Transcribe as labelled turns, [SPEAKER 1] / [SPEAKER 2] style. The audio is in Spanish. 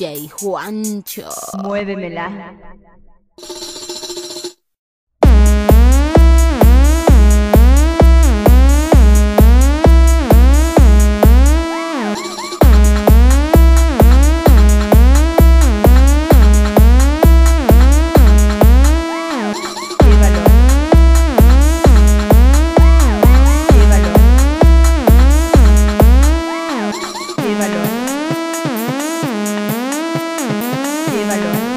[SPEAKER 1] Alicia Juancho.
[SPEAKER 2] Muévemela. Salvador.